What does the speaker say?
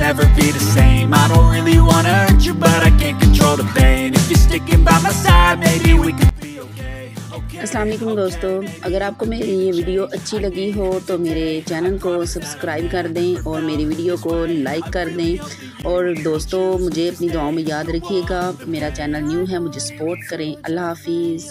never be the same. I don't really wanna hurt you but I can't control the pain. If you're sticking by my side, maybe we could be okay, वालेकुम दोस्तों। अगर आपको मेरी ये video अच्छी लगी हो तो मेरे चैनल को सब्सक्राइब कर दें और मेरी वीडियो को लाइक कर दें। और दोस्तों मुझे अपनी दुआओं में याद रखिएगा। मेरा चैनल न्यू है मुझे सपोर्ट करें। अल्लाह हाफिज़।